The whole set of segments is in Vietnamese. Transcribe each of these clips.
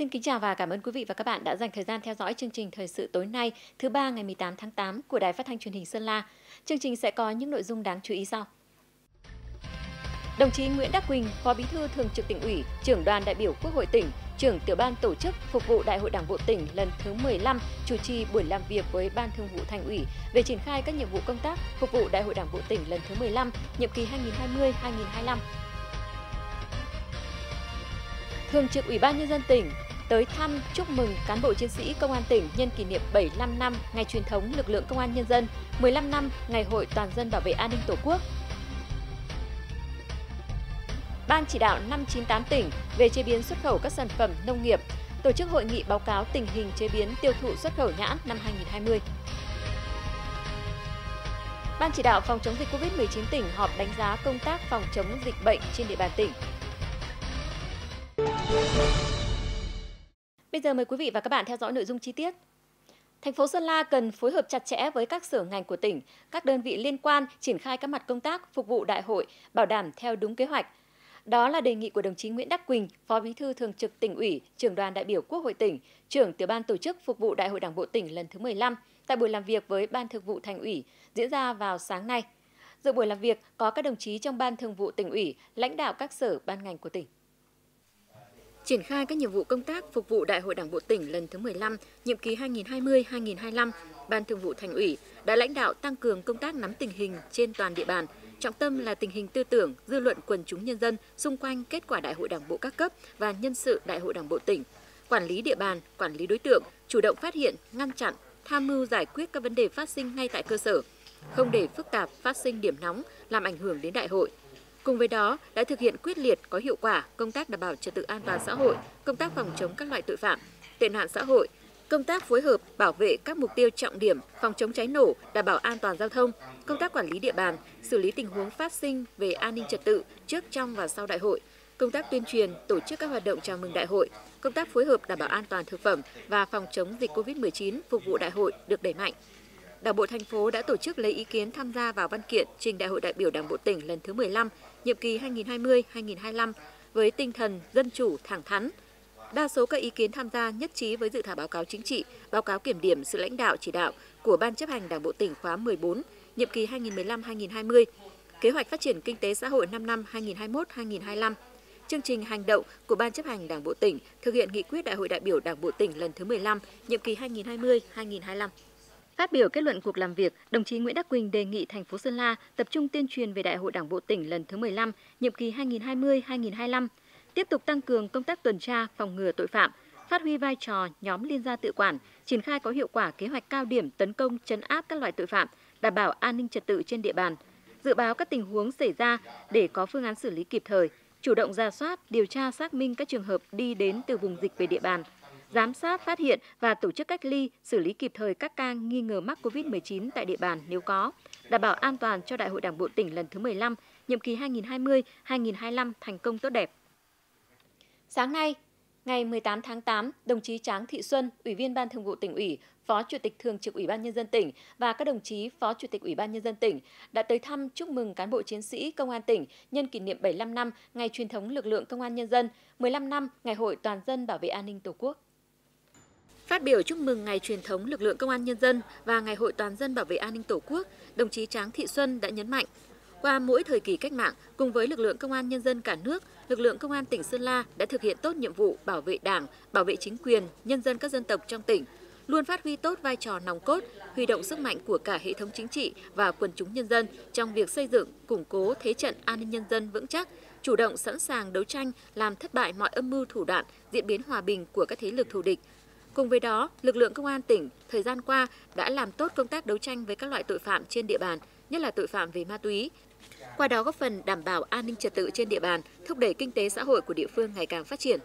Xin kính chào và cảm ơn quý vị và các bạn đã dành thời gian theo dõi chương trình Thời sự tối nay, thứ ba ngày 18 tháng 8 của Đài Phát thanh Truyền hình Sơn La. Chương trình sẽ có những nội dung đáng chú ý sau. Đồng chí Nguyễn Đắc Quỳnh, Phó Bí thư Thường trực tỉnh ủy, trưởng đoàn đại biểu Quốc hội tỉnh, trưởng tiểu ban tổ chức phục vụ Đại hội Đảng bộ tỉnh lần thứ 15 chủ trì buổi làm việc với Ban Thường vụ Thành ủy về triển khai các nhiệm vụ công tác phục vụ Đại hội Đảng bộ tỉnh lần thứ 15, nhiệm kỳ 2020-2025. Thường trực Ủy ban nhân dân tỉnh tới thăm chúc mừng cán bộ chiến sĩ công an tỉnh nhân kỷ niệm 75 năm ngày truyền thống lực lượng công an nhân dân, 15 năm ngày hội toàn dân bảo vệ an ninh Tổ quốc. Ban chỉ đạo 598 tỉnh về chế biến xuất khẩu các sản phẩm nông nghiệp tổ chức hội nghị báo cáo tình hình chế biến tiêu thụ xuất khẩu nhãn năm 2020. Ban chỉ đạo phòng chống dịch COVID-19 tỉnh họp đánh giá công tác phòng chống dịch bệnh trên địa bàn tỉnh. Bây giờ mời quý vị và các bạn theo dõi nội dung chi tiết. Thành phố Sơn La cần phối hợp chặt chẽ với các sở ngành của tỉnh, các đơn vị liên quan triển khai các mặt công tác phục vụ đại hội, bảo đảm theo đúng kế hoạch. Đó là đề nghị của đồng chí Nguyễn Đắc Quỳnh, Phó Bí thư Thường trực tỉnh ủy, trưởng đoàn đại biểu Quốc hội tỉnh, trưởng tiểu ban tổ chức phục vụ Đại hội Đảng bộ tỉnh lần thứ 15 tại buổi làm việc với Ban Thường vụ Thành ủy diễn ra vào sáng nay. Dự buổi làm việc có các đồng chí trong Ban Thường vụ tỉnh ủy, lãnh đạo các sở ban ngành của tỉnh. Triển khai các nhiệm vụ công tác phục vụ Đại hội Đảng bộ tỉnh lần thứ 15, nhiệm kỳ 2020-2025, Ban Thường vụ Thành ủy đã lãnh đạo tăng cường công tác nắm tình hình trên toàn địa bàn, trọng tâm là tình hình tư tưởng, dư luận quần chúng nhân dân xung quanh kết quả Đại hội Đảng bộ các cấp và nhân sự Đại hội Đảng bộ tỉnh, quản lý địa bàn, quản lý đối tượng, chủ động phát hiện, ngăn chặn, tham mưu giải quyết các vấn đề phát sinh ngay tại cơ sở, không để phức tạp phát sinh điểm nóng làm ảnh hưởng đến đại hội, Cùng với đó, đã thực hiện quyết liệt có hiệu quả công tác đảm bảo trật tự an toàn xã hội, công tác phòng chống các loại tội phạm, tệ nạn xã hội, công tác phối hợp bảo vệ các mục tiêu trọng điểm phòng chống cháy nổ, đảm bảo an toàn giao thông, công tác quản lý địa bàn, xử lý tình huống phát sinh về an ninh trật tự trước, trong và sau đại hội, công tác tuyên truyền, tổ chức các hoạt động chào mừng đại hội, công tác phối hợp đảm bảo an toàn thực phẩm và phòng chống dịch COVID-19 phục vụ đại hội được đẩy mạnh. Đảng bộ thành phố đã tổ chức lấy ý kiến tham gia vào văn kiện trình Đại hội đại biểu Đảng bộ tỉnh lần thứ 15, nhiệm kỳ 2020-2025 với tinh thần dân chủ, thẳng thắn. Đa số các ý kiến tham gia nhất trí với dự thảo báo cáo chính trị, báo cáo kiểm điểm sự lãnh đạo chỉ đạo của Ban chấp hành Đảng bộ tỉnh khóa 14, nhiệm kỳ 2015-2020, kế hoạch phát triển kinh tế xã hội 5 năm 2021-2025, chương trình hành động của Ban chấp hành Đảng bộ tỉnh thực hiện nghị quyết Đại hội đại biểu Đảng bộ tỉnh lần thứ 15, nhiệm kỳ 2020-2025. Phát biểu kết luận cuộc làm việc, đồng chí Nguyễn Đắc Quỳnh đề nghị thành phố Sơn La tập trung tuyên truyền về Đại hội Đảng bộ tỉnh lần thứ 15, nhiệm kỳ 2020-2025, tiếp tục tăng cường công tác tuần tra, phòng ngừa tội phạm, phát huy vai trò nhóm liên gia tự quản, triển khai có hiệu quả kế hoạch cao điểm tấn công chấn áp các loại tội phạm, đảm bảo an ninh trật tự trên địa bàn, dự báo các tình huống xảy ra để có phương án xử lý kịp thời, chủ động ra soát, điều tra xác minh các trường hợp đi đến từ vùng dịch về địa bàn, giám sát, phát hiện và tổ chức cách ly, xử lý kịp thời các ca nghi ngờ mắc COVID-19 tại địa bàn nếu có, đảm bảo an toàn cho Đại hội Đảng bộ tỉnh lần thứ 15, nhiệm kỳ 2020-2025 thành công tốt đẹp. Sáng nay, ngày 18 tháng 8, đồng chí Tráng Thị Xuân, Ủy viên Ban Thường vụ tỉnh ủy, Phó Chủ tịch Thường trực Ủy ban Nhân dân tỉnh và các đồng chí Phó Chủ tịch Ủy ban Nhân dân tỉnh đã tới thăm chúc mừng cán bộ chiến sĩ Công an tỉnh nhân kỷ niệm 75 năm ngày truyền thống lực lượng Công an Nhân dân, 15 năm Ngày hội Toàn dân bảo vệ an ninh Tổ quốc. Phát biểu chúc mừng ngày truyền thống lực lượng công an nhân dân và ngày hội toàn dân bảo vệ an ninh Tổ quốc, đồng chí Tráng Thị Xuân đã nhấn mạnh, qua mỗi thời kỳ cách mạng, cùng với lực lượng công an nhân dân cả nước, lực lượng công an tỉnh Sơn La đã thực hiện tốt nhiệm vụ bảo vệ Đảng, bảo vệ chính quyền, nhân dân các dân tộc trong tỉnh, luôn phát huy tốt vai trò nòng cốt, huy động sức mạnh của cả hệ thống chính trị và quần chúng nhân dân trong việc xây dựng, củng cố thế trận an ninh nhân dân vững chắc, chủ động sẵn sàng đấu tranh làm thất bại mọi âm mưu thủ đoạn, diễn biến hòa bình của các thế lực thù địch, Cùng với đó, lực lượng công an tỉnh thời gian qua đã làm tốt công tác đấu tranh với các loại tội phạm trên địa bàn, nhất là tội phạm về ma túy. Qua đó góp phần đảm bảo an ninh trật tự trên địa bàn, thúc đẩy kinh tế xã hội của địa phương ngày càng phát triển.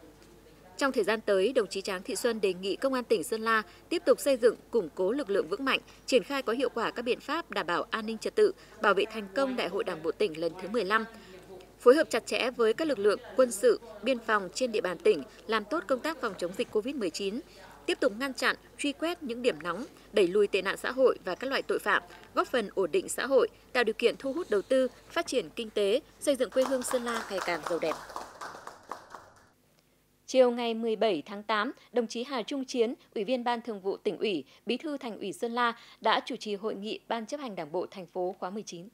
Trong thời gian tới, đồng chí Tráng Thị Xuân đề nghị Công an tỉnh Sơn La tiếp tục xây dựng, củng cố lực lượng vững mạnh, triển khai có hiệu quả các biện pháp đảm bảo an ninh trật tự, bảo vệ thành công Đại hội Đảng bộ tỉnh lần thứ 15, phối hợp chặt chẽ với các lực lượng quân sự, biên phòng trên địa bàn tỉnh làm tốt công tác phòng chống dịch COVID-19, tiếp tục ngăn chặn, truy quét những điểm nóng, đẩy lùi tệ nạn xã hội và các loại tội phạm, góp phần ổn định xã hội, tạo điều kiện thu hút đầu tư, phát triển kinh tế, xây dựng quê hương Sơn La ngày càng giàu đẹp. Chiều ngày 17 tháng 8, đồng chí Hà Trung Chiến, Ủy viên Ban Thường vụ tỉnh ủy, Bí thư Thành ủy Sơn La đã chủ trì hội nghị Ban chấp hành Đảng bộ thành phố khóa 19.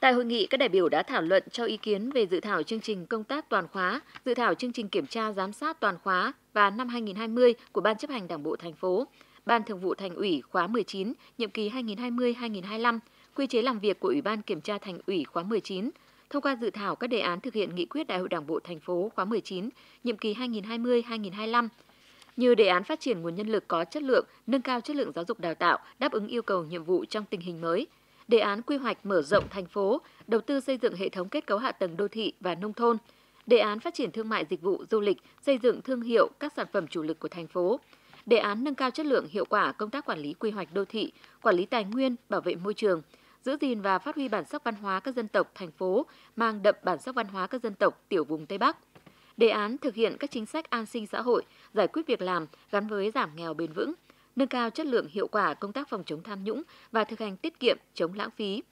Tại hội nghị, các đại biểu đã thảo luận cho ý kiến về dự thảo chương trình công tác toàn khóa, dự thảo chương trình kiểm tra giám sát toàn khóa và năm 2020 của Ban chấp hành Đảng bộ thành phố, Ban Thường vụ Thành ủy khóa 19, nhiệm kỳ 2020-2025, quy chế làm việc của Ủy ban Kiểm tra Thành ủy khóa 19, thông qua dự thảo các đề án thực hiện nghị quyết Đại hội Đảng bộ thành phố khóa 19, nhiệm kỳ 2020-2025 như đề án phát triển nguồn nhân lực có chất lượng, nâng cao chất lượng giáo dục đào tạo, đáp ứng yêu cầu nhiệm vụ trong tình hình mới, đề án quy hoạch mở rộng thành phố, đầu tư xây dựng hệ thống kết cấu hạ tầng đô thị và nông thôn, đề án phát triển thương mại dịch vụ du lịch, xây dựng thương hiệu các sản phẩm chủ lực của thành phố, đề án nâng cao chất lượng hiệu quả công tác quản lý quy hoạch đô thị, quản lý tài nguyên, bảo vệ môi trường, giữ gìn và phát huy bản sắc văn hóa các dân tộc thành phố, mang đậm bản sắc văn hóa các dân tộc tiểu vùng Tây Bắc. Đề án thực hiện các chính sách an sinh xã hội, giải quyết việc làm gắn với giảm nghèo bền vững, nâng cao chất lượng hiệu quả công tác phòng chống tham nhũng và thực hành tiết kiệm, chống lãng phí.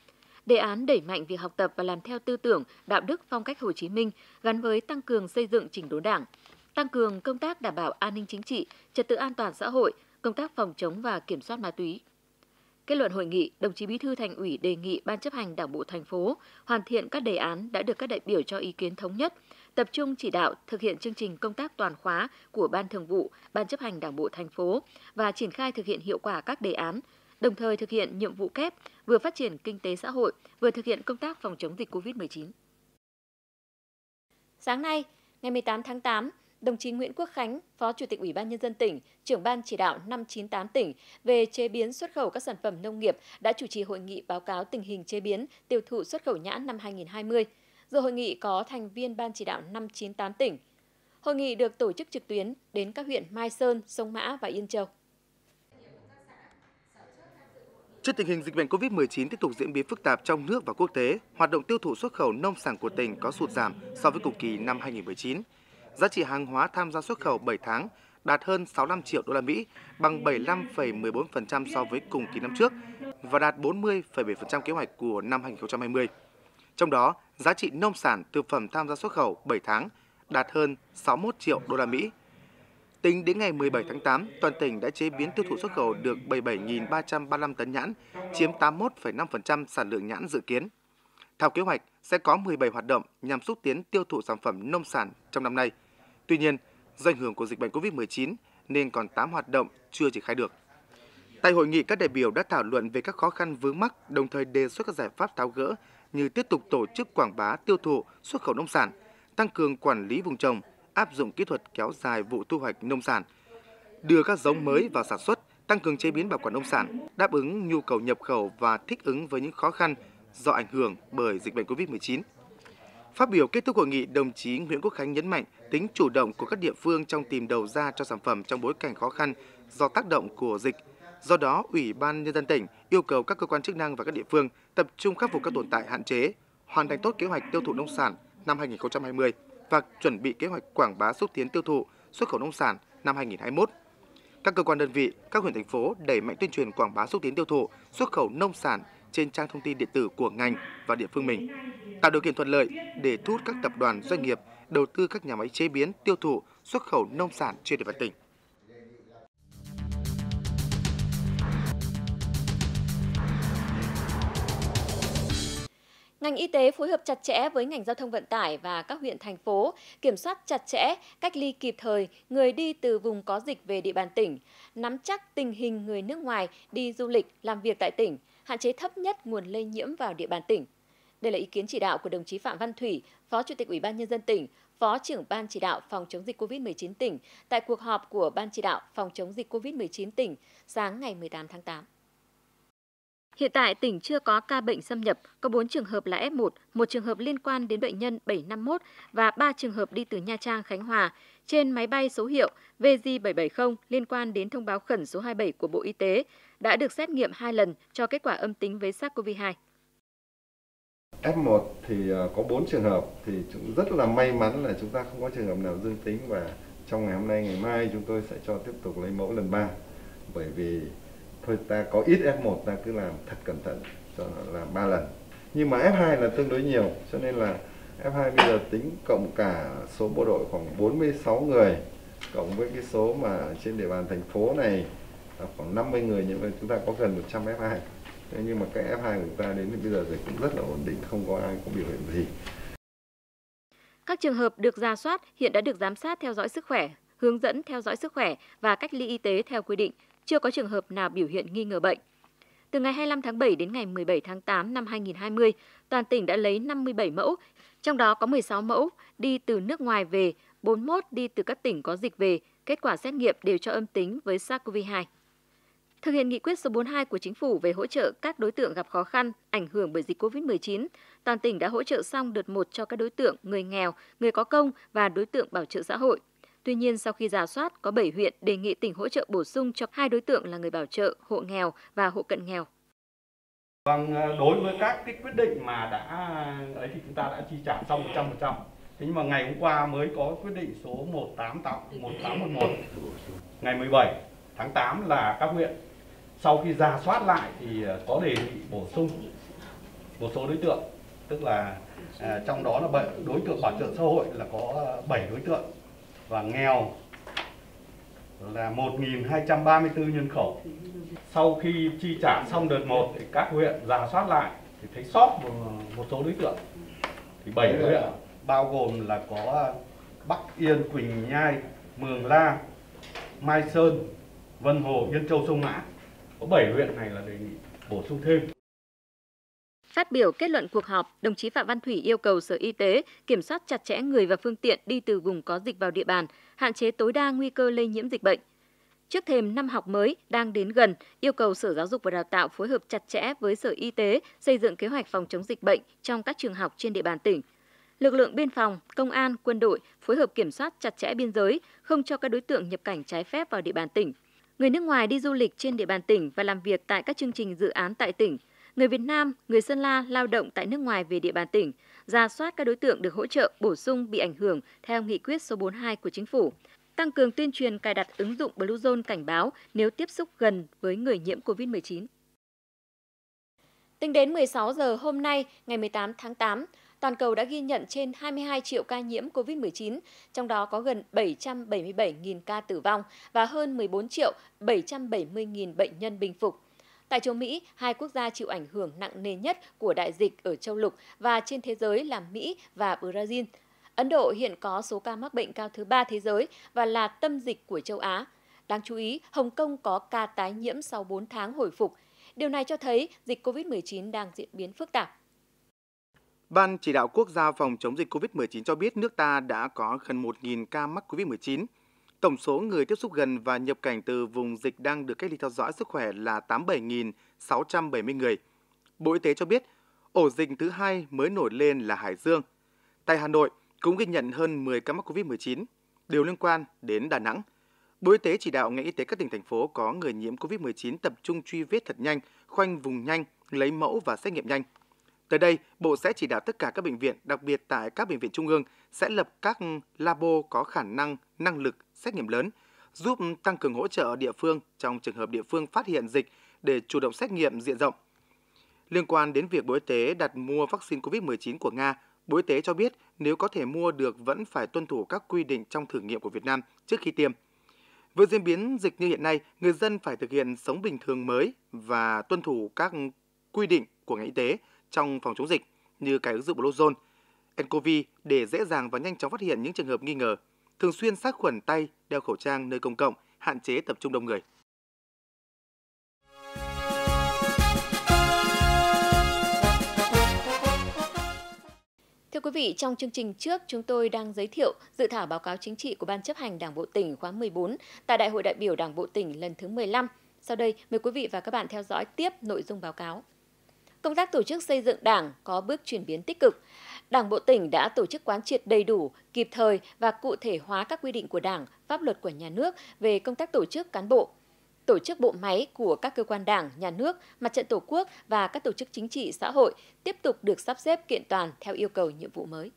Đề án đẩy mạnh việc học tập và làm theo tư tưởng, đạo đức phong cách Hồ Chí Minh gắn với tăng cường xây dựng chỉnh đốn Đảng, tăng cường công tác đảm bảo an ninh chính trị, trật tự an toàn xã hội, công tác phòng chống và kiểm soát ma túy. Kết luận hội nghị, đồng chí Bí thư Thành ủy đề nghị Ban chấp hành Đảng bộ thành phố hoàn thiện các đề án đã được các đại biểu cho ý kiến thống nhất, tập trung chỉ đạo thực hiện chương trình công tác toàn khóa của Ban Thường vụ, Ban chấp hành Đảng bộ thành phố và triển khai thực hiện hiệu quả các đề án, đồng thời thực hiện nhiệm vụ kép vừa phát triển kinh tế xã hội, vừa thực hiện công tác phòng chống dịch COVID-19. Sáng nay, ngày 18 tháng 8, đồng chí Nguyễn Quốc Khánh, Phó Chủ tịch Ủy ban Nhân dân tỉnh, trưởng ban chỉ đạo 598 tỉnh về chế biến xuất khẩu các sản phẩm nông nghiệp đã chủ trì hội nghị báo cáo tình hình chế biến, tiêu thụ xuất khẩu nhãn năm 2020. Dự hội nghị có thành viên ban chỉ đạo 598 tỉnh. Hội nghị được tổ chức trực tuyến đến các huyện Mai Sơn, Sông Mã và Yên Châu. Trước tình hình dịch bệnh COVID-19 tiếp tục diễn biến phức tạp trong nước và quốc tế, hoạt động tiêu thụ xuất khẩu nông sản của tỉnh có sụt giảm so với cùng kỳ năm 2019. Giá trị hàng hóa tham gia xuất khẩu 7 tháng đạt hơn 65 triệu đô la Mỹ, bằng 75,14% so với cùng kỳ năm trước và đạt 40,7% kế hoạch của năm 2020. Trong đó, giá trị nông sản thực phẩm tham gia xuất khẩu 7 tháng đạt hơn 61 triệu đô la Mỹ. Tính đến ngày 17 tháng 8, toàn tỉnh đã chế biến tiêu thụ xuất khẩu được 77.335 tấn nhãn, chiếm 81,5% sản lượng nhãn dự kiến. Theo kế hoạch, sẽ có 17 hoạt động nhằm xúc tiến tiêu thụ sản phẩm nông sản trong năm nay. Tuy nhiên, do ảnh hưởng của dịch bệnh COVID-19 nên còn 8 hoạt động chưa triển khai được. Tại hội nghị, các đại biểu đã thảo luận về các khó khăn vướng mắc, đồng thời đề xuất các giải pháp tháo gỡ như tiếp tục tổ chức quảng bá tiêu thụ xuất khẩu nông sản, tăng cường quản lý vùng trồng, áp dụng kỹ thuật kéo dài vụ thu hoạch nông sản, đưa các giống mới vào sản xuất, tăng cường chế biến bảo quản nông sản, đáp ứng nhu cầu nhập khẩu và thích ứng với những khó khăn do ảnh hưởng bởi dịch bệnh COVID-19. Phát biểu kết thúc hội nghị, đồng chí Nguyễn Quốc Khánh nhấn mạnh tính chủ động của các địa phương trong tìm đầu ra cho sản phẩm trong bối cảnh khó khăn do tác động của dịch. Do đó, Ủy ban Nhân dân tỉnh yêu cầu các cơ quan chức năng và các địa phương tập trung khắc phục các tồn tại hạn chế, hoàn thành tốt kế hoạch tiêu thụ nông sản năm 2020 và chuẩn bị kế hoạch quảng bá xúc tiến tiêu thụ xuất khẩu nông sản năm 2021. Các cơ quan đơn vị, các huyện thành phố đẩy mạnh tuyên truyền quảng bá xúc tiến tiêu thụ xuất khẩu nông sản trên trang thông tin điện tử của ngành và địa phương mình, tạo điều kiện thuận lợi để thu hút các tập đoàn doanh nghiệp đầu tư các nhà máy chế biến, tiêu thụ, xuất khẩu nông sản trên địa bàn tỉnh. Ngành y tế phối hợp chặt chẽ với ngành giao thông vận tải và các huyện thành phố, kiểm soát chặt chẽ, cách ly kịp thời người đi từ vùng có dịch về địa bàn tỉnh, nắm chắc tình hình người nước ngoài đi du lịch, làm việc tại tỉnh, hạn chế thấp nhất nguồn lây nhiễm vào địa bàn tỉnh. Đây là ý kiến chỉ đạo của đồng chí Phạm Văn Thủy, Phó Chủ tịch Ủy ban Nhân dân tỉnh, Phó trưởng Ban chỉ đạo phòng chống dịch COVID-19 tỉnh tại cuộc họp của Ban chỉ đạo phòng chống dịch COVID-19 tỉnh sáng ngày 18 tháng 8. Hiện tại tỉnh chưa có ca bệnh xâm nhập, có 4 trường hợp là F1, một trường hợp liên quan đến bệnh nhân 751 và 3 trường hợp đi từ Nha Trang, Khánh Hòa trên máy bay số hiệu VJ770 liên quan đến thông báo khẩn số 27 của Bộ Y tế đã được xét nghiệm 2 lần cho kết quả âm tính với SARS-CoV-2. F1 thì ờ, có 4 trường hợp thì chúng rất là may mắn là chúng ta không có trường hợp nào dương tính và trong ngày hôm nay ngày mai chúng tôi sẽ cho tiếp tục lấy mẫu lần 3 bởi vì thôi ta có ít F1 ta cứ làm thật cẩn thận cho nó làm 3 lần. Nhưng mà F2 là tương đối nhiều cho nên là F2 bây giờ tính cộng cả số bộ đội khoảng 46 người cộng với cái số mà trên địa bàn thành phố này là khoảng 50 người như vậy chúng ta có gần 100 F2 thế nhưng mà cái F2 của chúng ta đến bây giờ thì cũng rất là ổn định không có ai có biểu hiện gì. Các trường hợp được ra soát hiện đã được giám sát theo dõi sức khỏe, hướng dẫn theo dõi sức khỏe và cách ly y tế theo quy định, chưa có trường hợp nào biểu hiện nghi ngờ bệnh. Từ ngày 25 tháng 7 đến ngày 17 tháng 8 năm 2020, toàn tỉnh đã lấy 57 mẫu, trong đó có 16 mẫu đi từ nước ngoài về, 41 đi từ các tỉnh có dịch về, kết quả xét nghiệm đều cho âm tính với SARS-CoV-2. Thực hiện nghị quyết số 42 của Chính phủ về hỗ trợ các đối tượng gặp khó khăn, ảnh hưởng bởi dịch COVID-19, toàn tỉnh đã hỗ trợ xong đợt 1 cho các đối tượng người nghèo, người có công và đối tượng bảo trợ xã hội. Tuy nhiên, sau khi giả soát, có 7 huyện đề nghị tỉnh hỗ trợ bổ sung cho hai đối tượng là người bảo trợ, hộ nghèo và hộ cận nghèo. Vâng, ờ, đối với các cái quyết định mà đã ấy thì chúng ta đã chi trả xong 100%. Thế nhưng mà ngày hôm qua mới có quyết định số 188 1811 ngày 17 tháng 8 là các huyện sau khi ra soát lại thì ờ, có đề nghị bổ sung một số đối tượng tức là ờ, trong đó là bảy đối tượng bảo trợ xã hội là có 7 đối tượng và nghèo là 1.234 nhân khẩu. Sau khi chi trả xong đợt 1 thì các huyện giả soát lại thì thấy sót một, một số đối tượng. Thì 7 huyện bao gồm là có Bắc Yên, Quỳnh Nhai, Mường La, Mai Sơn, Vân Hồ, Yên Châu, Sông Mã. Có 7 huyện này là đề nghị bổ sung thêm. Phát biểu kết luận cuộc họp, đồng chí Phạm Văn Thủy yêu cầu Sở Y tế kiểm soát chặt chẽ người và phương tiện đi từ vùng có dịch vào địa bàn, hạn chế tối đa nguy cơ lây nhiễm dịch bệnh. Trước thềm năm học mới đang đến gần, yêu cầu Sở Giáo dục và Đào tạo phối hợp chặt chẽ với Sở Y tế xây dựng kế hoạch phòng chống dịch bệnh trong các trường học trên địa bàn tỉnh. Lực lượng biên phòng, công an, quân đội phối hợp kiểm soát chặt chẽ biên giới, không cho các đối tượng nhập cảnh trái phép vào địa bàn tỉnh. Người nước ngoài đi du lịch trên địa bàn tỉnh và làm việc tại các chương trình dự án tại tỉnh – người Việt Nam, người Sơn La lao động tại nước ngoài về địa bàn tỉnh, ra soát các đối tượng được hỗ trợ bổ sung bị ảnh hưởng theo nghị quyết số 42 của chính phủ, tăng cường tuyên truyền cài đặt ứng dụng Bluezone cảnh báo nếu tiếp xúc gần với người nhiễm COVID-19. Tính đến 16 giờ hôm nay, ngày 18 tháng 8, toàn cầu đã ghi nhận trên 22 triệu ca nhiễm COVID-19, trong đó có gần 777.000 ca tử vong và hơn 14 triệu 770.000 bệnh nhân bình phục. Tại châu Mỹ, hai quốc gia chịu ảnh hưởng nặng nề nhất của đại dịch ở châu lục và trên thế giới là Mỹ và Brazil. Ấn Độ hiện có số ca mắc bệnh cao thứ ba thế giới và là tâm dịch của châu Á. Đáng chú ý, Hồng Kông có ca tái nhiễm sau 4 tháng hồi phục. Điều này cho thấy dịch COVID-19 đang diễn biến phức tạp. Ban chỉ đạo quốc gia phòng chống dịch COVID-19 cho biết nước ta đã có gần 1.000 ca mắc COVID-19, Tổng số người tiếp xúc gần và nhập cảnh từ vùng dịch đang được cách ly theo dõi sức khỏe là 87.670 người. Bộ Y tế cho biết, ổ dịch thứ hai mới nổi lên là Hải Dương. Tại Hà Nội cũng ghi nhận hơn 10 ca mắc COVID-19, đều liên quan đến Đà Nẵng. Bộ Y tế chỉ đạo ngành y tế các tỉnh thành phố có người nhiễm COVID-19 tập trung truy vết thật nhanh, khoanh vùng nhanh, lấy mẫu và xét nghiệm nhanh. Tới đây, Bộ sẽ chỉ đạo tất cả các bệnh viện, đặc biệt tại các bệnh viện trung ương, sẽ lập các labo có khả năng, năng lực xét nghiệm lớn, giúp tăng cường hỗ trợ địa phương trong trường hợp địa phương phát hiện dịch để chủ động xét nghiệm diện rộng. Liên quan đến việc Bộ Y tế đặt mua vaccine COVID-19 của Nga, Bộ Y tế cho biết nếu có thể mua được vẫn phải tuân thủ các quy định trong thử nghiệm của Việt Nam trước khi tiêm. Với diễn biến dịch như hiện nay, người dân phải thực hiện sống bình thường mới và tuân thủ các quy định của ngành y tế trong phòng chống dịch như cài ứng dụng Bluezone, nCoV để dễ dàng và nhanh chóng phát hiện những trường hợp nghi ngờ thường xuyên sát khuẩn tay, đeo khẩu trang nơi công cộng, hạn chế tập trung đông người. Thưa quý vị, trong chương trình trước chúng tôi đang giới thiệu dự thảo báo cáo chính trị của Ban chấp hành Đảng bộ tỉnh khóa 14 tại Đại hội đại biểu Đảng bộ tỉnh lần thứ 15. Sau đây, mời quý vị và các bạn theo dõi tiếp nội dung báo cáo. Công tác tổ chức xây dựng Đảng có bước chuyển biến tích cực. Đảng bộ tỉnh đã tổ chức quán triệt đầy đủ, kịp thời và cụ thể hóa các quy định của Đảng, pháp luật của nhà nước về công tác tổ chức cán bộ, tổ chức bộ máy của các cơ quan đảng, nhà nước, mặt trận tổ quốc và các tổ chức chính trị xã hội tiếp tục được sắp xếp kiện toàn theo yêu cầu nhiệm vụ mới.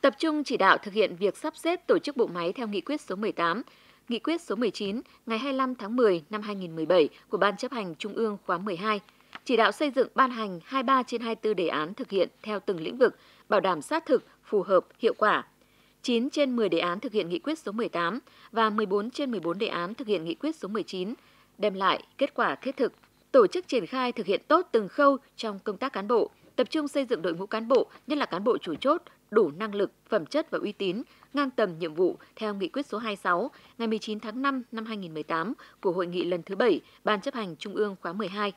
Tập trung chỉ đạo thực hiện việc sắp xếp tổ chức bộ máy theo nghị quyết số 18, nghị quyết số 19 ngày 25 tháng 10 năm 2017 của Ban chấp hành Trung ương khóa 12, chỉ đạo xây dựng ban hành 23 trên 24 đề án thực hiện theo từng lĩnh vực bảo đảm sát thực, phù hợp, hiệu quả. 9 trên 10 đề án thực hiện nghị quyết số 18 và 14 trên 14 đề án thực hiện nghị quyết số 19 đem lại kết quả thiết thực. Tổ chức triển khai thực hiện tốt từng khâu trong công tác cán bộ, tập trung xây dựng đội ngũ cán bộ, nhất là cán bộ chủ chốt, đủ năng lực, phẩm chất và uy tín, ngang tầm nhiệm vụ theo nghị quyết số 26 ngày 19 tháng 5 năm 2018 của Hội nghị lần thứ 7 Ban chấp hành Trung ương khóa 12.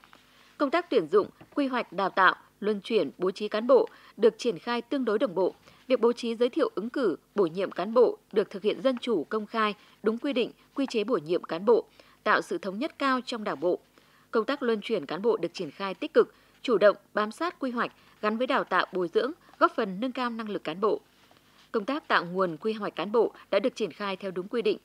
Công tác tuyển dụng, quy hoạch đào tạo, luân chuyển, bố trí cán bộ được triển khai tương đối đồng bộ. Việc bố trí giới thiệu ứng cử, bổ nhiệm cán bộ được thực hiện dân chủ, công khai, đúng quy định, quy chế bổ nhiệm cán bộ, tạo sự thống nhất cao trong đảng bộ. Công tác luân chuyển cán bộ được triển khai tích cực, chủ động bám sát quy hoạch gắn với đào tạo bồi dưỡng, góp phần nâng cao năng lực cán bộ. Công tác tạo nguồn quy hoạch cán bộ đã được triển khai theo đúng quy định,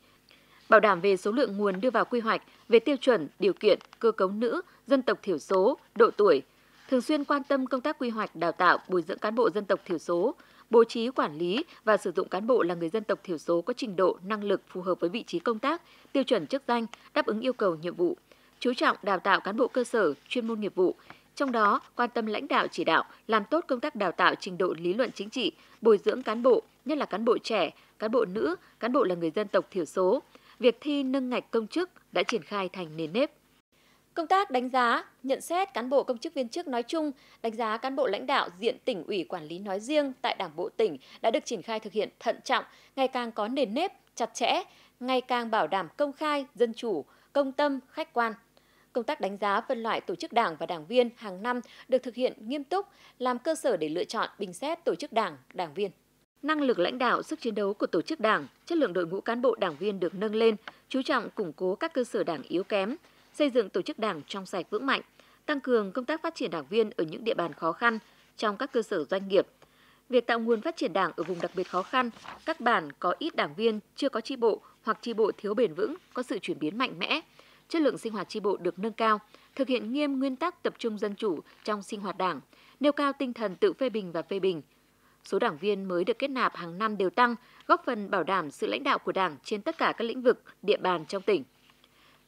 bảo đảm về số lượng nguồn đưa vào quy hoạch, về tiêu chuẩn, điều kiện, cơ cấu nữ, dân tộc thiểu số, độ tuổi, thường xuyên quan tâm công tác quy hoạch, đào tạo, bồi dưỡng cán bộ dân tộc thiểu số, bố trí quản lý và sử dụng cán bộ là người dân tộc thiểu số có trình độ, năng lực phù hợp với vị trí công tác, tiêu chuẩn chức danh, đáp ứng yêu cầu nhiệm vụ. Chú trọng đào tạo cán bộ cơ sở, chuyên môn nghiệp vụ, trong đó quan tâm lãnh đạo chỉ đạo, làm tốt công tác đào tạo trình độ lý luận chính trị, bồi dưỡng cán bộ, nhất là cán bộ trẻ, cán bộ nữ, cán bộ là người dân tộc thiểu số. Việc thi nâng ngạch công chức đã triển khai thành nền nếp. Công tác đánh giá, nhận xét cán bộ công chức viên chức nói chung, đánh giá cán bộ lãnh đạo diện tỉnh ủy quản lý nói riêng tại Đảng bộ tỉnh đã được triển khai thực hiện thận trọng, ngày càng có nền nếp, chặt chẽ, ngày càng bảo đảm công khai, dân chủ, công tâm, khách quan. Công tác đánh giá phân loại tổ chức đảng và đảng viên hàng năm được thực hiện nghiêm túc, làm cơ sở để lựa chọn bình xét tổ chức đảng, đảng viên. Năng lực lãnh đạo, sức chiến đấu của tổ chức đảng, chất lượng đội ngũ cán bộ đảng viên được nâng lên, chú trọng củng cố các cơ sở đảng yếu kém, xây dựng tổ chức đảng trong sạch vững mạnh, tăng cường công tác phát triển đảng viên ở những địa bàn khó khăn trong các cơ sở doanh nghiệp. Việc tạo nguồn phát triển đảng ở vùng đặc biệt khó khăn, các bản có ít đảng viên, chưa có chi bộ hoặc chi bộ thiếu bền vững có sự chuyển biến mạnh mẽ, chất lượng sinh hoạt chi bộ được nâng cao, thực hiện nghiêm nguyên tắc tập trung dân chủ trong sinh hoạt đảng, nêu cao tinh thần tự phê bình và phê bình. Số đảng viên mới được kết nạp hàng năm đều tăng, góp phần bảo đảm sự lãnh đạo của Đảng trên tất cả các lĩnh vực, địa bàn trong tỉnh.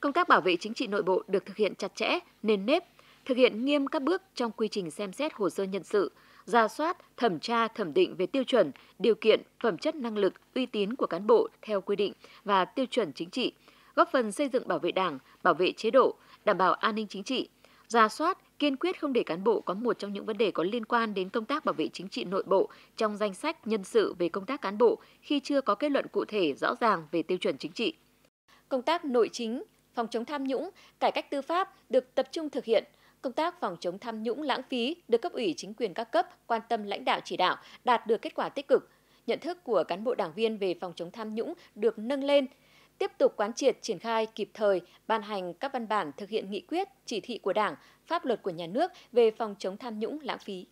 Công tác bảo vệ chính trị nội bộ được thực hiện chặt chẽ, nền nếp, thực hiện nghiêm các bước trong quy trình xem xét hồ sơ nhân sự, ra soát, thẩm tra, thẩm định về tiêu chuẩn, điều kiện, phẩm chất năng lực, uy tín của cán bộ theo quy định và tiêu chuẩn chính trị, góp phần xây dựng bảo vệ Đảng, bảo vệ chế độ, đảm bảo an ninh chính trị, ra soát, kiên quyết không để cán bộ có một trong những vấn đề có liên quan đến công tác bảo vệ chính trị nội bộ trong danh sách nhân sự về công tác cán bộ khi chưa có kết luận cụ thể rõ ràng về tiêu chuẩn chính trị. Công tác nội chính, phòng chống tham nhũng, cải cách tư pháp được tập trung thực hiện. Công tác phòng chống tham nhũng lãng phí được cấp ủy chính quyền các cấp quan tâm lãnh đạo chỉ đạo, đạt được kết quả tích cực. Nhận thức của cán bộ đảng viên về phòng chống tham nhũng được nâng lên, tiếp tục quán triệt triển khai kịp thời, ban hành các văn bản thực hiện nghị quyết, chỉ thị của Đảng, pháp luật của nhà nước về phòng chống tham nhũng lãng phí.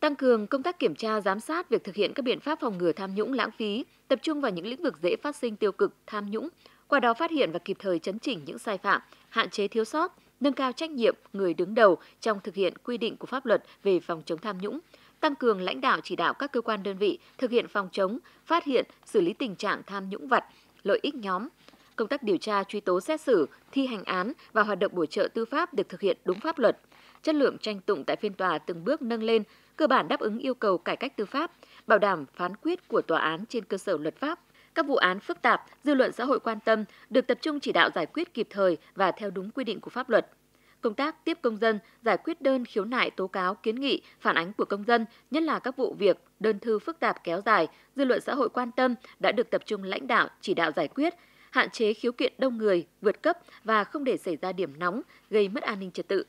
Tăng cường công tác kiểm tra giám sát việc thực hiện các biện pháp phòng ngừa tham nhũng lãng phí, tập trung vào những lĩnh vực dễ phát sinh tiêu cực, tham nhũng, qua đó phát hiện và kịp thời chấn chỉnh những sai phạm, hạn chế thiếu sót, nâng cao trách nhiệm người đứng đầu trong thực hiện quy định của pháp luật về phòng chống tham nhũng, tăng cường lãnh đạo chỉ đạo các cơ quan đơn vị thực hiện phòng chống, phát hiện, xử lý tình trạng tham nhũng vặt, lợi ích nhóm. Công tác điều tra, truy tố xét xử, thi hành án và hoạt động bổ trợ tư pháp được thực hiện đúng pháp luật. Chất lượng tranh tụng tại phiên tòa từng bước nâng lên, cơ bản đáp ứng yêu cầu cải cách tư pháp, bảo đảm phán quyết của tòa án trên cơ sở luật pháp. Các vụ án phức tạp, dư luận xã hội quan tâm được tập trung chỉ đạo giải quyết kịp thời và theo đúng quy định của pháp luật công tác tiếp công dân, giải quyết đơn khiếu nại tố cáo kiến nghị, phản ánh của công dân, nhất là các vụ việc, đơn thư phức tạp kéo dài, dư luận xã hội quan tâm đã được tập trung lãnh đạo, chỉ đạo giải quyết, hạn chế khiếu kiện đông người, vượt cấp và không để xảy ra điểm nóng, gây mất an ninh trật tự.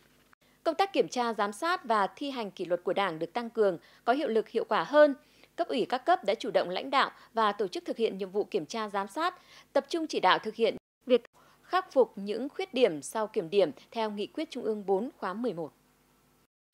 Công tác kiểm tra, giám sát và thi hành kỷ luật của Đảng được tăng cường, có hiệu lực hiệu quả hơn. Cấp ủy các cấp đã chủ động lãnh đạo và tổ chức thực hiện nhiệm vụ kiểm tra giám sát, tập trung chỉ đạo thực hiện việc khắc phục những khuyết điểm sau kiểm điểm theo nghị quyết Trung ương 4 khóa 11.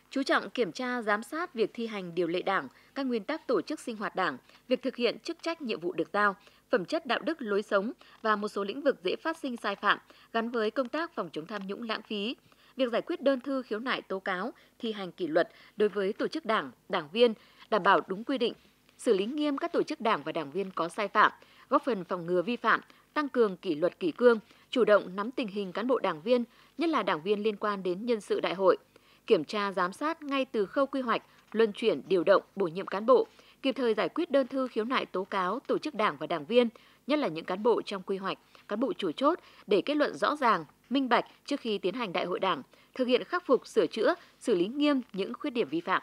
Chú trọng kiểm tra, giám sát việc thi hành điều lệ đảng, các nguyên tắc tổ chức sinh hoạt đảng, việc thực hiện chức trách nhiệm vụ được giao, phẩm chất đạo đức lối sống và một số lĩnh vực dễ phát sinh sai phạm gắn với công tác phòng chống tham nhũng lãng phí, việc giải quyết đơn thư khiếu nại tố cáo, thi hành kỷ luật đối với tổ chức đảng, đảng viên, đảm bảo đúng quy định, xử lý nghiêm các tổ chức đảng và đảng viên có sai phạm, góp phần phòng ngừa vi phạm, tăng cường kỷ luật kỷ cương, chủ động nắm tình hình cán bộ đảng viên, nhất là đảng viên liên quan đến nhân sự đại hội, kiểm tra giám sát ngay từ khâu quy hoạch, luân chuyển, điều động, bổ nhiệm cán bộ, kịp thời giải quyết đơn thư khiếu nại tố cáo tổ chức đảng và đảng viên, nhất là những cán bộ trong quy hoạch, cán bộ chủ chốt để kết luận rõ ràng, minh bạch trước khi tiến hành đại hội đảng, thực hiện khắc phục, sửa chữa, xử lý nghiêm những khuyết điểm vi phạm.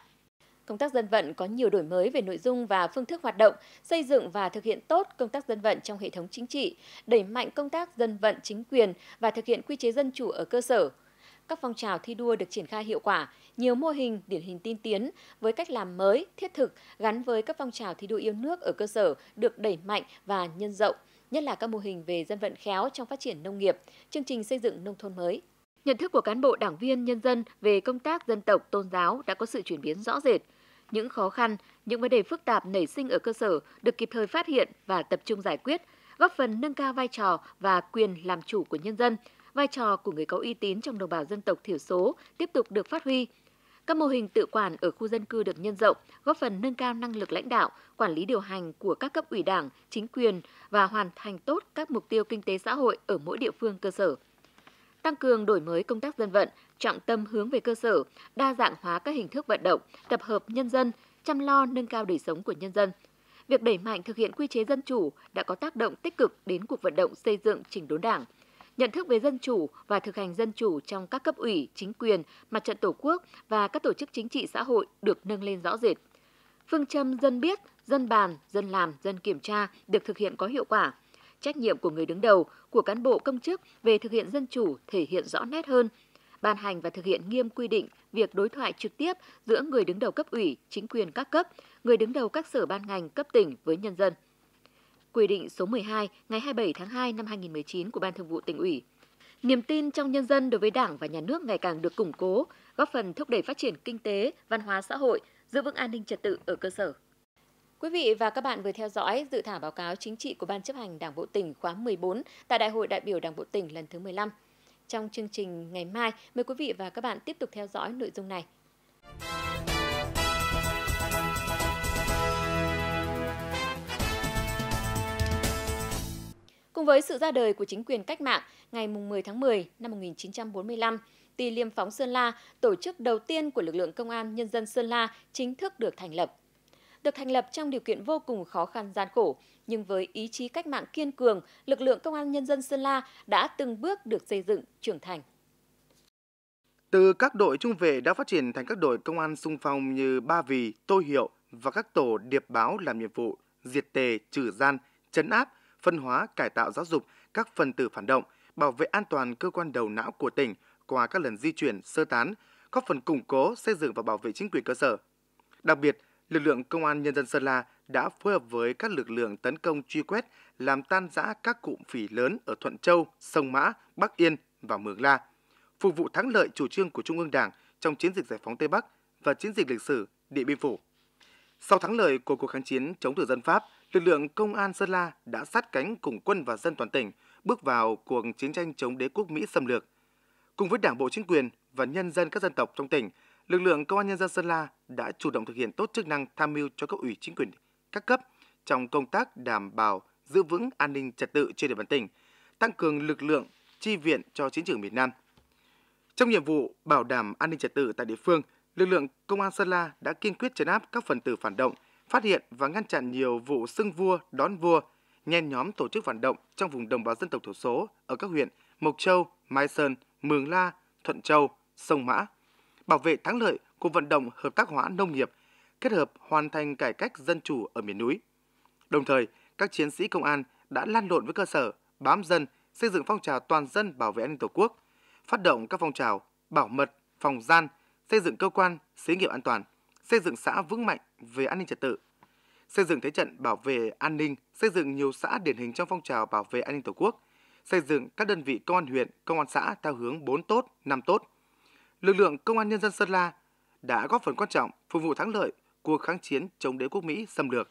Công tác dân vận có nhiều đổi mới về nội dung và phương thức hoạt động, xây dựng và thực hiện tốt công tác dân vận trong hệ thống chính trị, đẩy mạnh công tác dân vận chính quyền và thực hiện quy chế dân chủ ở cơ sở. Các phong trào thi đua được triển khai hiệu quả, nhiều mô hình điển hình tiên tiến với cách làm mới, thiết thực gắn với các phong trào thi đua yêu nước ở cơ sở được đẩy mạnh và nhân rộng, nhất là các mô hình về dân vận khéo trong phát triển nông nghiệp, chương trình xây dựng nông thôn mới. Nhận thức của cán bộ đảng viên nhân dân về công tác dân tộc tôn giáo đã có sự chuyển biến rõ rệt. Những khó khăn, những vấn đề phức tạp nảy sinh ở cơ sở được kịp thời phát hiện và tập trung giải quyết, góp phần nâng cao vai trò và quyền làm chủ của nhân dân, vai trò của người có uy tín trong đồng bào dân tộc thiểu số tiếp tục được phát huy. Các mô hình tự quản ở khu dân cư được nhân rộng, góp phần nâng cao năng lực lãnh đạo, quản lý điều hành của các cấp ủy đảng, chính quyền và hoàn thành tốt các mục tiêu kinh tế xã hội ở mỗi địa phương cơ sở tăng cường đổi mới công tác dân vận, trọng tâm hướng về cơ sở, đa dạng hóa các hình thức vận động, tập hợp nhân dân, chăm lo nâng cao đời sống của nhân dân. Việc đẩy mạnh thực hiện quy chế dân chủ đã có tác động tích cực đến cuộc vận động xây dựng chỉnh đốn Đảng. Nhận thức về dân chủ và thực hành dân chủ trong các cấp ủy, chính quyền, mặt trận Tổ quốc và các tổ chức chính trị xã hội được nâng lên rõ rệt. Phương châm dân biết, dân bàn, dân làm, dân kiểm tra được thực hiện có hiệu quả – trách nhiệm của người đứng đầu, của cán bộ công chức về thực hiện dân chủ thể hiện rõ nét hơn, ban hành và thực hiện nghiêm quy định việc đối thoại trực tiếp giữa người đứng đầu cấp ủy, chính quyền các cấp, người đứng đầu các sở ban ngành cấp tỉnh với nhân dân. Quy định số 12 ngày 27 tháng 2 năm 2019 của Ban Thường vụ tỉnh ủy. Niềm tin trong nhân dân đối với Đảng và Nhà nước ngày càng được củng cố, góp phần thúc đẩy phát triển kinh tế, văn hóa xã hội, giữ vững an ninh trật tự ở cơ sở. Quý vị và các bạn vừa theo dõi dự thảo báo cáo chính trị của Ban chấp hành Đảng bộ tỉnh khóa 14 tại Đại hội đại biểu Đảng bộ tỉnh lần thứ 15. Trong chương trình ngày mai, mời quý vị và các bạn tiếp tục theo dõi nội dung này. Cùng với sự ra đời của chính quyền cách mạng, ngày 10 tháng 10 năm 1945, Ty Liêm Phóng Sơn La, tổ chức đầu tiên của lực lượng công an nhân dân Sơn La chính thức được thành lập được thành lập trong điều kiện vô cùng khó khăn gian khổ, nhưng với ý chí cách mạng kiên cường, lực lượng Công an Nhân dân Sơn La đã từng bước được xây dựng, trưởng thành. Từ các đội trung vệ đã phát triển thành các đội công an sung phong như Ba Vì, Tô Hiệu và các tổ điệp báo làm nhiệm vụ diệt tề, trừ gian, chấn áp, phân hóa, cải tạo giáo dục các phần tử phản động, bảo vệ an toàn cơ quan đầu não của tỉnh qua các lần di chuyển, sơ tán, góp phần củng cố, xây dựng và bảo vệ chính quyền cơ sở. Đặc biệt, lực lượng Công an Nhân dân Sơn La đã phối hợp với các lực lượng tấn công truy quét, làm tan rã các cụm phỉ lớn ở Thuận Châu, Sông Mã, Bắc Yên và Mường La, phục vụ thắng lợi chủ trương của Trung ương Đảng trong chiến dịch giải phóng Tây Bắc và chiến dịch lịch sử Điện Biên Phủ. Sau thắng lợi của cuộc kháng chiến chống thực dân Pháp, lực lượng Công an Sơn La đã sát cánh cùng quân và dân toàn tỉnh bước vào cuộc chiến tranh chống đế quốc Mỹ xâm lược. Cùng với Đảng bộ chính quyền và nhân dân các dân tộc trong tỉnh lực lượng Công an Nhân dân Sơn La đã chủ động thực hiện tốt chức năng tham mưu cho các ủy chính quyền các cấp trong công tác đảm bảo giữ vững an ninh trật tự trên địa bàn tỉnh, tăng cường lực lượng chi viện cho chiến trường miền Nam. Trong nhiệm vụ bảo đảm an ninh trật tự tại địa phương, lực lượng Công an Sơn La đã kiên quyết chấn áp các phần tử phản động, phát hiện và ngăn chặn nhiều vụ xưng vua, đón vua, nhen nhóm tổ chức phản động trong vùng đồng bào dân tộc thiểu số ở các huyện Mộc Châu, Mai Sơn, Mường La, Thuận Châu, Sông Mã, bảo vệ thắng lợi của vận động hợp tác hóa nông nghiệp, kết hợp hoàn thành cải cách dân chủ ở miền núi. Đồng thời, các chiến sĩ công an đã lan lộn với cơ sở, bám dân, xây dựng phong trào toàn dân bảo vệ an ninh Tổ quốc, phát động các phong trào bảo mật, phòng gian, xây dựng cơ quan, xí nghiệp an toàn, xây dựng xã vững mạnh về an ninh trật tự, xây dựng thế trận bảo vệ an ninh, xây dựng nhiều xã điển hình trong phong trào bảo vệ an ninh Tổ quốc, xây dựng các đơn vị công an huyện, công an xã theo hướng 4 tốt, 5 tốt, lực lượng Công an Nhân dân Sơn La đã góp phần quan trọng phục vụ thắng lợi cuộc kháng chiến chống đế quốc Mỹ xâm lược.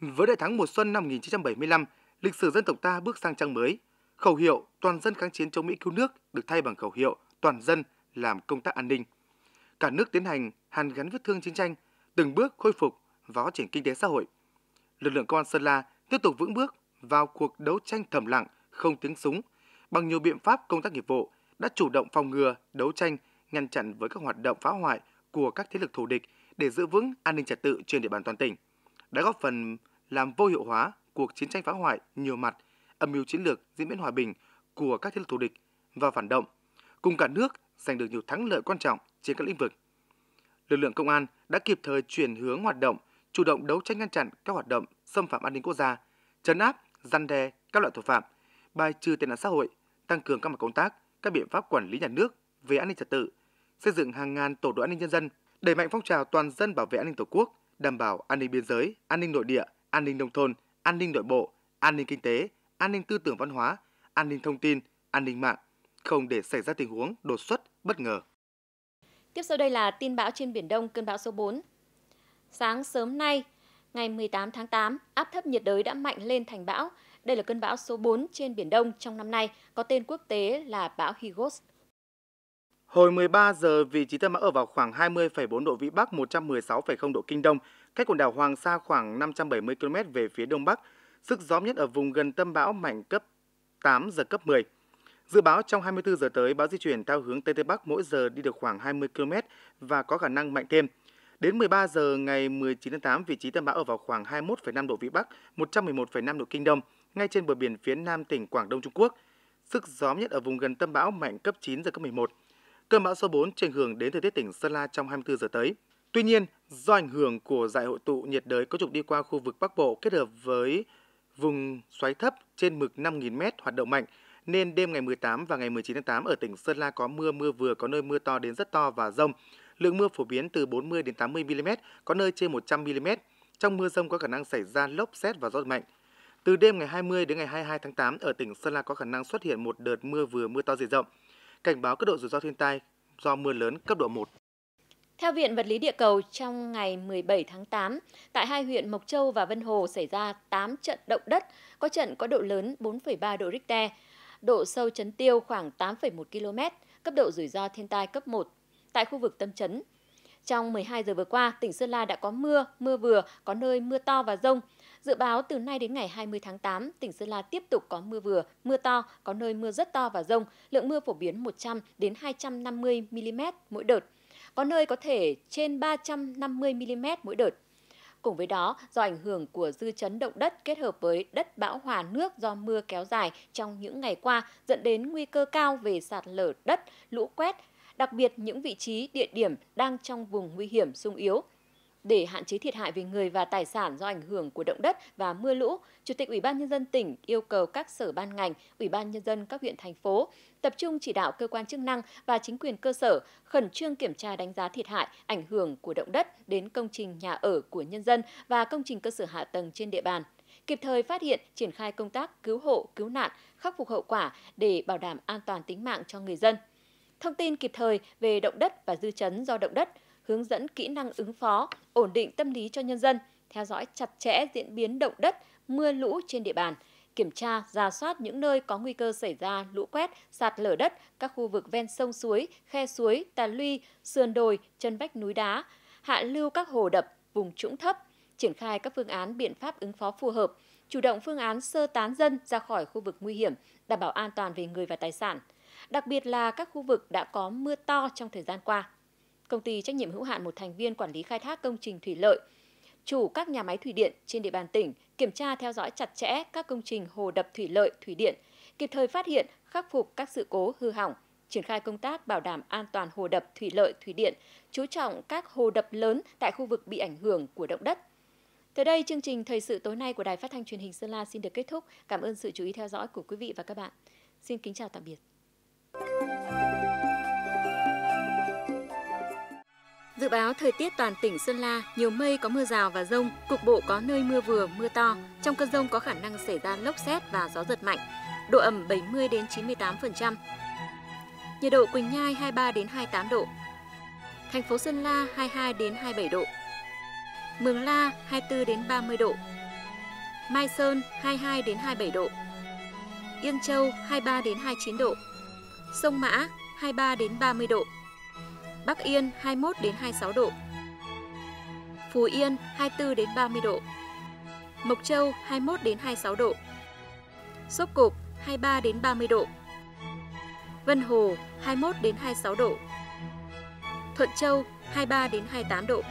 Với đại thắng mùa xuân năm 1975, lịch sử dân tộc ta bước sang trang mới. Khẩu hiệu toàn dân kháng chiến chống Mỹ cứu nước được thay bằng khẩu hiệu toàn dân làm công tác an ninh. Cả nước tiến hành hàn gắn vết thương chiến tranh, từng bước khôi phục và phát triển kinh tế xã hội. Lực lượng công an Sơn La tiếp tục vững bước vào cuộc đấu tranh thầm lặng, không tiếng súng, bằng nhiều biện pháp công tác nghiệp vụ đã chủ động phòng ngừa, đấu tranh, ngăn chặn với các hoạt động phá hoại của các thế lực thù địch để giữ vững an ninh trật tự trên địa bàn toàn tỉnh, đã góp phần làm vô hiệu hóa cuộc chiến tranh phá hoại nhiều mặt, âm mưu chiến lược diễn biến hòa bình của các thế lực thù địch và phản động, cùng cả nước giành được nhiều thắng lợi quan trọng trên các lĩnh vực. Lực lượng công an đã kịp thời chuyển hướng hoạt động, chủ động đấu tranh ngăn chặn các hoạt động xâm phạm an ninh quốc gia, chấn áp, răn đe các loại tội phạm, bài trừ tệ nạn xã hội, tăng cường các mặt công tác, các biện pháp quản lý nhà nước về an ninh trật tự, xây dựng hàng ngàn tổ đội an ninh nhân dân, đẩy mạnh phong trào toàn dân bảo vệ an ninh Tổ quốc, đảm bảo an ninh biên giới, an ninh nội địa, an ninh nông thôn, an ninh nội bộ, an ninh kinh tế, an ninh tư tưởng văn hóa, an ninh thông tin, an ninh mạng, không để xảy ra tình huống đột xuất, bất ngờ. Tiếp sau đây là tin bão trên Biển Đông cơn bão số 4. Sáng sớm nay, ngày 18 tháng 8, áp thấp nhiệt đới đã mạnh lên thành bão. Đây là cơn bão số 4 trên Biển Đông trong năm nay, có tên quốc tế là bão Higos. Hồi 13 giờ, vị trí tâm bão ở vào khoảng 20,4 độ Vĩ Bắc, 116,0 độ Kinh Đông, cách quần đảo Hoàng Sa khoảng 570 km về phía Đông Bắc. Sức gió nhất ở vùng gần tâm bão mạnh cấp 8 giờ cấp 10. Dự báo trong 24 giờ tới, bão di chuyển theo hướng Tây Tây Bắc mỗi giờ đi được khoảng 20 km và có khả năng mạnh thêm. Đến 13 giờ ngày 19 tháng 8, vị trí tâm bão ở vào khoảng 21,5 độ Vĩ Bắc, 111,5 độ Kinh Đông, ngay trên bờ biển phía nam tỉnh Quảng Đông Trung Quốc. Sức gió nhất ở vùng gần tâm bão mạnh cấp 9 giờ cấp 11. Cơn bão số 4 trên hưởng đến thời tiết tỉnh Sơn La trong 24 giờ tới. Tuy nhiên, do ảnh hưởng của giải hội tụ nhiệt đới có trục đi qua khu vực Bắc Bộ kết hợp với vùng xoáy thấp trên mực 5.000m hoạt động mạnh, nên đêm ngày 18 và ngày 19 tháng 8 ở tỉnh Sơn La có mưa mưa vừa có nơi mưa to đến rất to và rông. Lượng mưa phổ biến từ 40 đến 80 mm, có nơi trên 100 mm. Trong mưa rông có khả năng xảy ra lốc xét và gió mạnh. Từ đêm ngày 20 đến ngày 22 tháng 8 ở tỉnh Sơn La có khả năng xuất hiện một đợt mưa vừa mưa to diện rộng. Cảnh báo cấp độ rủi ro thiên tai do mưa lớn cấp độ 1. Theo Viện Vật lý Địa cầu, trong ngày 17 tháng 8, tại hai huyện Mộc Châu và Vân Hồ xảy ra 8 trận động đất, có trận có độ lớn 4,3 độ Richter, độ sâu chấn tiêu khoảng 8,1 km, cấp độ rủi ro thiên tai cấp 1 tại khu vực tâm chấn. Trong 12 giờ vừa qua, tỉnh Sơn La đã có mưa, mưa vừa, có nơi mưa to và rông. Dự báo từ nay đến ngày 20 tháng 8, tỉnh Sơn La tiếp tục có mưa vừa, mưa to, có nơi mưa rất to và rông, lượng mưa phổ biến 100 đến 250 mm mỗi đợt. Có nơi có thể trên 350 mm mỗi đợt. Cùng với đó, do ảnh hưởng của dư chấn động đất kết hợp với đất bão hòa nước do mưa kéo dài trong những ngày qua dẫn đến nguy cơ cao về sạt lở đất, lũ quét, đặc biệt những vị trí địa điểm đang trong vùng nguy hiểm sung yếu. Để hạn chế thiệt hại về người và tài sản do ảnh hưởng của động đất và mưa lũ, Chủ tịch Ủy ban nhân dân tỉnh yêu cầu các sở ban ngành, Ủy ban nhân dân các huyện thành phố tập trung chỉ đạo cơ quan chức năng và chính quyền cơ sở khẩn trương kiểm tra đánh giá thiệt hại, ảnh hưởng của động đất đến công trình nhà ở của nhân dân và công trình cơ sở hạ tầng trên địa bàn kịp thời phát hiện, triển khai công tác cứu hộ, cứu nạn, khắc phục hậu quả để bảo đảm an toàn tính mạng cho người dân. Thông tin kịp thời về động đất và dư chấn do động đất, hướng dẫn kỹ năng ứng phó, ổn định tâm lý cho nhân dân, theo dõi chặt chẽ diễn biến động đất, mưa lũ trên địa bàn, kiểm tra, ra soát những nơi có nguy cơ xảy ra lũ quét, sạt lở đất, các khu vực ven sông suối, khe suối, tà luy, sườn đồi, chân vách núi đá, hạ lưu các hồ đập, vùng trũng thấp, triển khai các phương án biện pháp ứng phó phù hợp, chủ động phương án sơ tán dân ra khỏi khu vực nguy hiểm, đảm bảo an toàn về người và tài sản, đặc biệt là các khu vực đã có mưa to trong thời gian qua. Công ty trách nhiệm hữu hạn một thành viên quản lý khai thác công trình thủy lợi, chủ các nhà máy thủy điện trên địa bàn tỉnh kiểm tra theo dõi chặt chẽ các công trình hồ đập thủy lợi, thủy điện, kịp thời phát hiện, khắc phục các sự cố hư hỏng, triển khai công tác bảo đảm an toàn hồ đập thủy lợi, thủy điện, chú trọng các hồ đập lớn tại khu vực bị ảnh hưởng của động đất. Tới đây, chương trình Thời sự tối nay của Đài Phát thanh Truyền hình Sơn La xin được kết thúc. Cảm ơn sự chú ý theo dõi của quý vị và các bạn. Xin kính chào tạm biệt. Dự báo thời tiết toàn tỉnh Sơn La, nhiều mây có mưa rào và rông, cục bộ có nơi mưa vừa, mưa to. Trong cơn rông có khả năng xảy ra lốc xét và gió giật mạnh. Độ ẩm 70 đến 98%. Nhiệt độ Quỳnh Nhai 23 đến 28 độ. Thành phố Sơn La 22 đến 27 độ. Mường La 24 đến 30 độ. Mai Sơn 22 đến 27 độ. Yên Châu 23 đến 29 độ. Sông Mã 23 đến 30 độ. Bắc Yên 21 đến 26 độ. Phú Yên 24 đến 30 độ. Mộc Châu 21 đến 26 độ. Sốp Cộp 23 đến 30 độ. Vân Hồ 21 đến 26 độ. Thuận Châu 23 đến 28 độ.